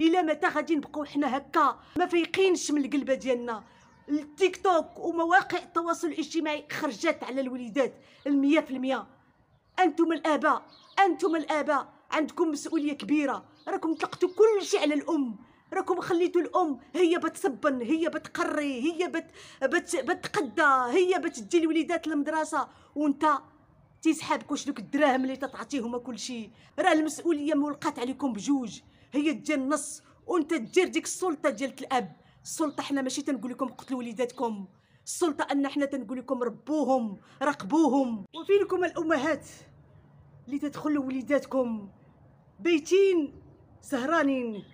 إلا متى غادي نبقاو حنا هكا ما فايقينش من القلبة ديالنا. التيك توك ومواقع التواصل الاجتماعي خرجت على الوليدات المية في المية. أنتم الآباء أنتم الآباء عندكم مسؤولية كبيرة. راكم طلقتوا كل شيء على الأم. راكم خليتوا الأم هي بتصبن هي بتقري هي بت بت بتقدى هي بتدي الوليدات للمدرسة. وانت تيسحابك واش دوك الدراهم اللي تتعطيهم كل شيء. راه المسؤولية ملقاة عليكم بجوج. هي ديال النص وانت دير ديك السلطة ديال الأب. السلطة حنا ماشي تنقول لكم قتلوا وليداتكم. السلطة أن حنا تنقول لكم ربوهم راقبوهم وفينكم الأمهات اللي تدخلوا وليداتكم بيتين سهرانين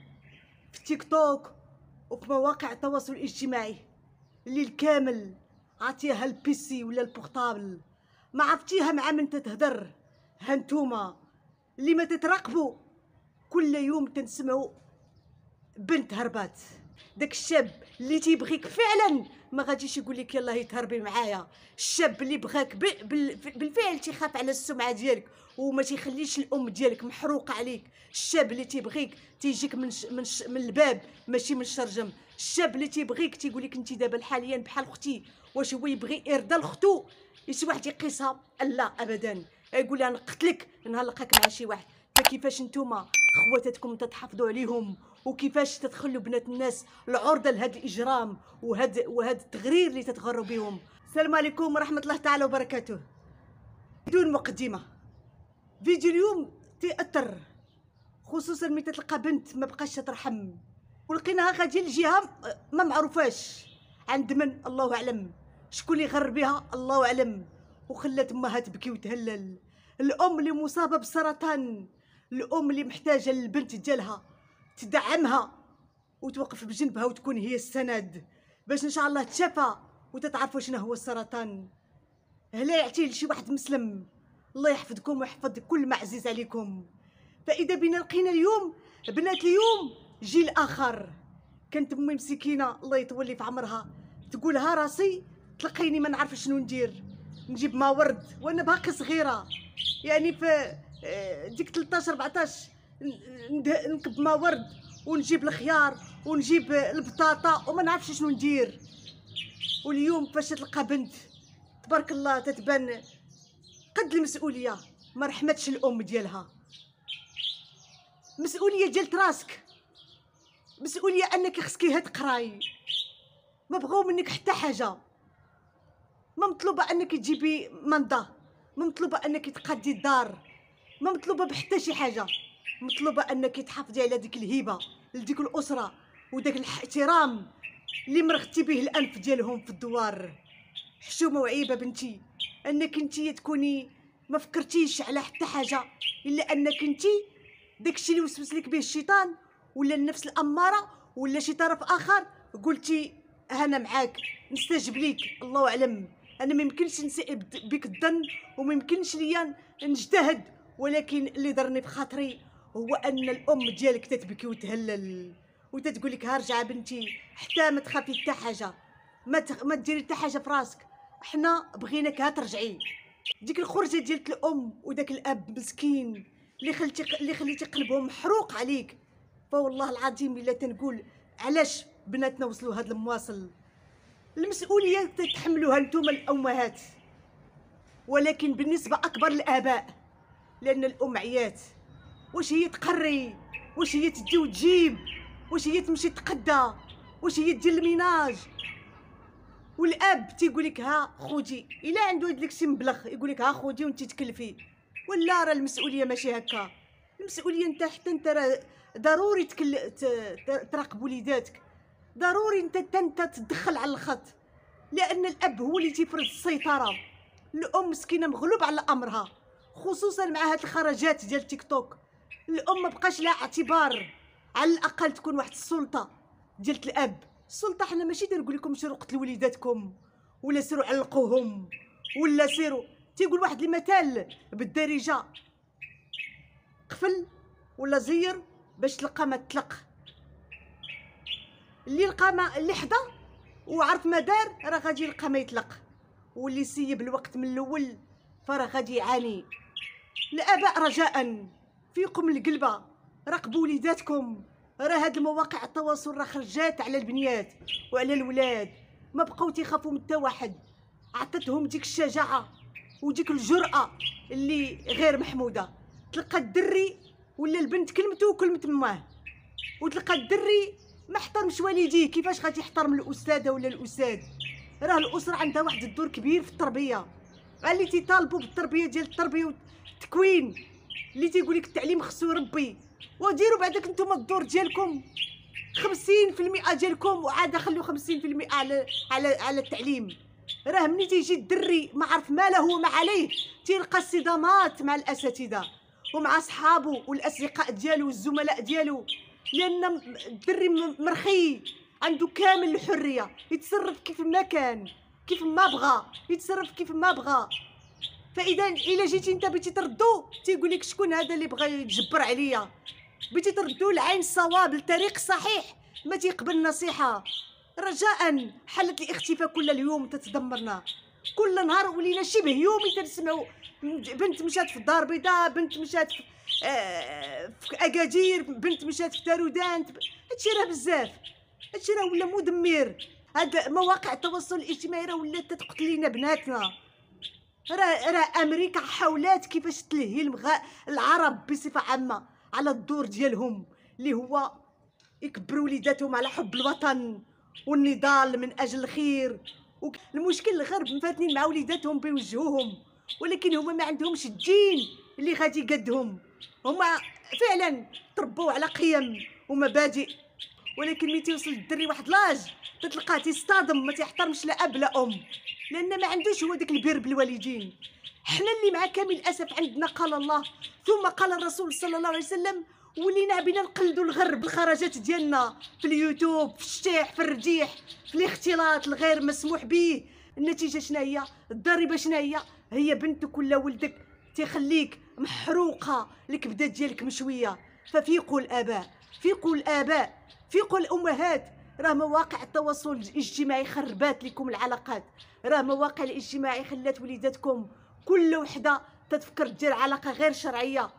في تيك توك وفي مواقع التواصل الاجتماعي. الليل كامل عطيها ال PC ولا ال portable ما عرفتيها مع من تتهدر. هانتوما اللي ما تتراقبوا. كل يوم تنسمعوا بنت هربات. داك الشاب اللي تيبغيك فعلا ما غاديش يقول لك يلاه يتهربي معايا. الشاب اللي بغاك بالفعل تيخاف على السمعة ديالك وما تيخليش الأم ديالك محروقه عليك. الشاب اللي تيبغيك تيجيك من ش من, ش من الباب ماشي من الشرجم. الشاب اللي تيبغيك تيقول لك انت دابا حاليا بحال أختي واش هو يبغي إرضاء لختو شي واحد يقيسها. لا ابدا. يقول لها نقتلك نهار لقاك مع شي واحد. فكيفاش نتوما؟ خواتاتكم تتحافظوا عليهم وكيفاش تدخلوا بنات الناس العرضة لهذا الإجرام وهذا وهذا التغرير اللي تتغروا بهم. السلام عليكم ورحمة الله تعالى وبركاته. بدون مقدمة. فيديو اليوم تأثر خصوصا ملي تلقى بنت ما بقاش ترحم. ولقيناها غاديه لجهة ما معروفاش. عند من؟ الله أعلم. شكون اللي غر بها؟ الله أعلم. وخلات أمها تبكي وتهلل. الأم اللي مصابة بالسرطان الأم اللي محتاجة للبنت ديالها تدعمها وتوقف بجنبها وتكون هي السند باش إن شاء الله تشافى وتتعرفوا شنو هو السرطان. هلا يعطيه لشي واحد مسلم. الله يحفظكم ويحفظ كل ما عزيز عليكم. فإذا بنا لقينا اليوم بنات اليوم جيل آخر. كانت أمي مسكينة الله يطول في عمرها. تقول ها راسي تلقيني ما نعرف شنو ندير. نجيب ما ورد وأنا باقي صغيرة. يعني في ديك 13 14 ن- ند- نكب ما ورد ونجيب الخيار ونجيب البطاطا وما نعرفش شنو ندير. واليوم فاش تلقى بنت تبارك الله تتبان قد المسؤولية. ما رحمتش الأم ديالها. مسؤولية ديال راسك. مسؤولية أنك خصك تقراي. ما بغاو منك حتى حاجة. ما مطلوبة أنك تجيبي منضه ما مطلوبة أنك تقدي الدار. ما مطلوبة بحتى شي حاجة. مطلوبة أنك تحافظي على ديك الهبه لديك الأسرة وداك الاحترام اللي مرختي به الأنف ديالهم في الدوار. حشومه وعيبه بنتي. أنك انتي تكوني ما فكرتيش على حتى حاجة إلا أنك انتي داكشي اللي وسوس لك به الشيطان ولا النفس الأمارة ولا شي طرف آخر قلتي أنا معاك نستجب ليك الله أعلم. أنا ما يمكنش نسيء بك الظن وما يمكنش ليا نجتهد. ولكن اللي ضرني بخاطري هو أن الأم ديالك تتبكي وتهلل وتتقول لك هرجع بنتي حتى ما تخافي حتى حاجة. ما تخ... ما ديري حتى حاجة في راسك حنا بغيناك ها ترجعي. ديك الخرجة ديال الأم وداك الأب مسكين اللي خلتي اللي خليتي قلبهم محروق عليك. فوالله العظيم إلا تنقول علاش بناتنا وصلوا هاد المواصل؟ المسؤولية تتحملوها نتوما الأمهات. ولكن بالنسبة أكبر الآباء لأن الام عيات واش هي تقري؟ واش هي تدي وتجيب؟ واش هي تمشي تقدى؟ واش هي دير الميناج والأب تيقول لك ها خودي إلا عنده هاد شي مبلغ يقول لك ها خودي وانت تكلفي. ولا راه المسؤولية ماشي هكا. المسؤولية انت حتى انت راه ضروري تكل... ت... تراقب وليداتك. ضروري انت انت تدخل على الخط. لأن الأب هو اللي تيفرض السيطرة. الأم مسكينة مغلوب على أمرها. خصوصا مع هاد الخرجات ديال تيك توك. الأم ما بقاش لها اعتبار. على الأقل تكون واحد السلطة ديال الأب. السلطة حنا ماشي تنقول لكم سيروا قتلوا وليداتكم ولا سيروا علقوهم ولا سيروا. تيقول واحد المثال بالدارجة. قفل ولا زير باش تلقى ما تطلق اللي لقى ما اللي حدا وعرف ما دار راه غادي يلقى ما يطلق واللي سيب الوقت من الأول فراه غادي يعاني الاباء رجاء فيكم القلبة راقبوا وليداتكم راه هاد المواقع التواصل راه خرجات على البنيات وعلى الولاد. ما بقاو تيخافوا من حتى واحد. عطتهم ديك الشجاعة وديك الجرأة اللي غير محمودة. تلقى الدري ولا البنت كلمته وكلمة ماه وتلقى الدري ما احترمش والديه كيفاش غادي يحترم الأستاذة ولا الأستاذ؟ راه الأسرة عندها واحد الدور كبير في التربية. اللي تيطالبوا بالتربية ديال التربية والتكوين. اللي تيقول لك التعليم خصو يربي. وديروا بعدك نتوما الدور ديالكم. 50% ديالكم وعاد خلوا 50% على على على التعليم. راه ملي تيجي الدري ما عرف ما له وما عليه. تيلقى الصدامات مع الأساتذة ومع صحابه والأصدقاء ديالو والزملاء ديالو. لأن الدري مرخي. عنده كامل الحرية. يتصرف كيف ما كان. كيف ما بغى يتصرف كيف ما بغى فإذا إلا جيتي أنت بغيتي تردو تيقول لك شكون هذا اللي بغى يتجبر عليا. بغيتي تردو لعين الصواب للطريق الصحيح ما تيقبل النصيحه رجاء حلت الاختفاء كل اليوم تتدمرنا. كل نهار ولينا شبه يومي تنسمعوا بنت مشات في الدار البيضاء بنت مشات في, آه في أكادير بنت مشات في تارودان هادشي راه بزاف. هادشي راه ولا مدمر. هاد مواقع التواصل الاجتماعي راه ولات تقتل لينا بناتنا. راه راه أمريكا حاولات كيفاش تلهي العرب بصفة عامة على الدور ديالهم اللي هو يكبروا وليداتهم على حب الوطن والنضال من أجل الخير. المشكل الغرب مفاتنين مع وليداتهم بيوجهوهم ولكن هما ما عندهمش الدين اللي غادي يقدهم. هما فعلا تربوا على قيم ومبادئ ولكن ملي تيوصل الدري واحد لاج تتلقاه تيصطدم ما تيحترمش لا أب لا أم. لأن ما عندوش هو داك البر بالوالدين. حنا اللي مع كامل الأسف عندنا قال الله. ثم قال الرسول صلى الله عليه وسلم ولينا بينا نقلدوا الغرب الخرجات ديالنا. في اليوتيوب في الشتيح في الرجيح في الاختلاط الغير مسموح به. النتيجة شنو هي؟ الضريبة شنو هي؟ هي بنتك ولا ولدك؟ تيخليك محروقة الكبدة ديالك مشوية. ففيقوا الاباء فيقوا الاباء فيقوا الامهات راه مواقع التواصل الاجتماعي خربات لكم العلاقات. راه مواقع الاجتماعي خلات وليداتكم كل وحدة تتفكر دير علاقة غير شرعية.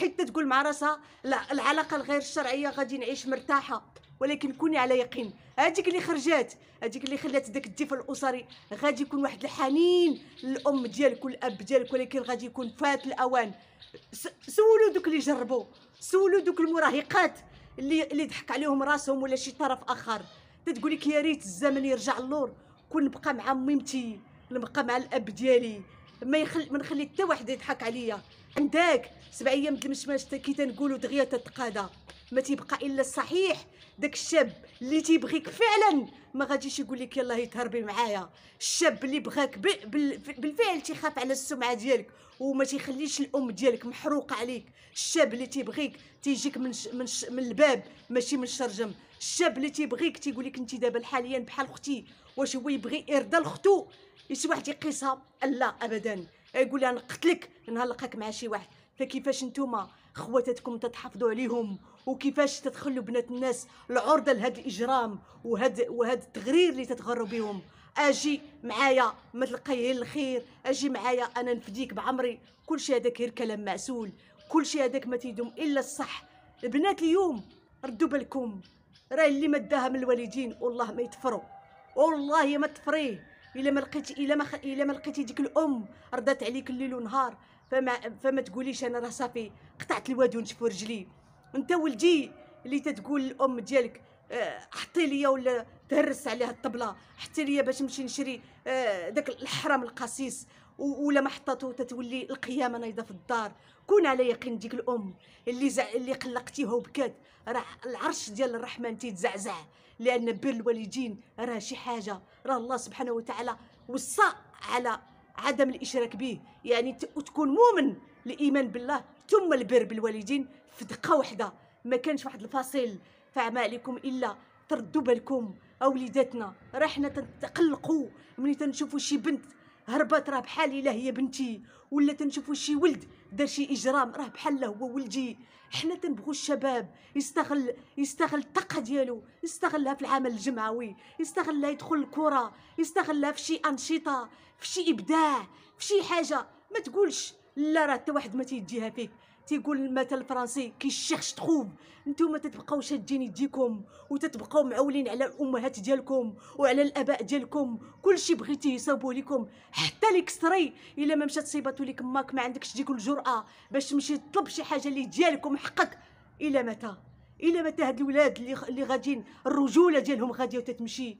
حتى تقول مع راسها لا العلاقة الغير الشرعيه غادي نعيش مرتاحة ولكن كوني على يقين. هذيك اللي خرجات هذيك اللي خلات داك الدفء الأسري غادي يكون واحد الحنين للأم ديالك والأب ديالك ولكن غادي يكون فات الأوان. سولوا دوك اللي جربوا سولوا دوك المراهقات. اللي اللي ضحك عليهم راسهم ولا شي طرف آخر. تتقول لك يا ريت الزمن يرجع اللور كون نبقى مع ميمتي نبقى مع الأب ديالي. ما يخل ما نخلي حتى واحد يضحك عليا. عندك سبع أيام د المشماش كي تنقولوا دغيا تتقاضى. ما تيبقى إلا الصحيح داك الشاب اللي تيبغيك فعلا. ما غاديش يقول لك يلاه يتهربي معايا. الشاب اللي بغاك بالفعل تيخاف على السمعة ديالك وما تيخليش الأم ديالك محروقة عليك. الشاب اللي تيبغيك تيجيك من ش من, ش من الباب ماشي من الشرجم. الشاب اللي تيبغيك تيقول لك انت دابا حاليا بحال أختي واش هو يبغي يرضى لختو شي واحد يقيسها لا ابدا. يقول لها نقتلك نهلقك مع شي واحد. فكيفاش نتوما خواتاتكم تتحفظوا عليهم؟ وكيفاش تدخلوا بنات الناس العرضة لهذا الإجرام وهذا وهذا التغرير اللي تتغروا بهم؟ أجي معايا ما تلقاي الخير. أجي معايا أنا نفديك بعمري. كل شيء هذاك غير كلام معسول. كل شيء هذاك ما تيدوم إلا الصح. البنات اليوم ردوا بالكم. راه اللي ما داها من الوالدين والله ما يتفروا. والله ما تفريه. إلا ما لقيتي إلا ما. إلا ما لقيتي ديك الأم ردات عليك الليل ونهار فما فما تقوليش أنا راه صافي قطعت الواد ونشفو رجلي أنت ولدي اللي تتقول الأم ديالك آه، حطي ليا ولا تهرس عليها الطبلة حطي ليا باش نمشي نشري آه، داك الحرام القصيص ولا ما حطاتو تتولي القيامة نايضة في الدار كون على يقين ديك الأم اللي زع اللي قلقتيها وبكات راه العرش ديال الرحمن تيتزعزع لأن بر الوالدين راه شي حاجة. راه الله سبحانه وتعالى وصى على عدم الإشراك به. يعني تكون مؤمن الايمان بالله ثم البر بالوالدين في دقة واحدة ما كانش واحد الفاصل فما عليكم إلا تردوا بالكم أوليداتنا. راه حنا تقلقوا ملي تنشوفوا شي بنت هربت راه بحال الا هي بنتي. ولا تنشوفوا شي ولد دار شي إجرام راه بحال هو ولدي. حنا تنبغوا الشباب يستغل يستغل الطاقة ديالو يستغلها في العمل الجمعوي يستغلها يدخل الكرة يستغلها في شي أنشطة في شي إبداع في شي حاجة. ما تقولش لا راه حتى واحد ما تيديها فيك. تيقول المثل الفرنسي qui cherche trouve نتوما تتبقاو شادين يديكم وتتبقاو معولين على الأمهات ديالكم وعلى الآباء ديالكم كلشي بغيتي يصاوبوا لكم حتى l'extrait إلا ما مشات صيباتو لك ماك ما عندكش ديك الجرأة باش تمشي تطلب شي حاجة اللي ديالكم حقك إلى متى؟ إلى متى هاد الولاد اللي غاديين الرجولة ديالهم غادية وتتمشي؟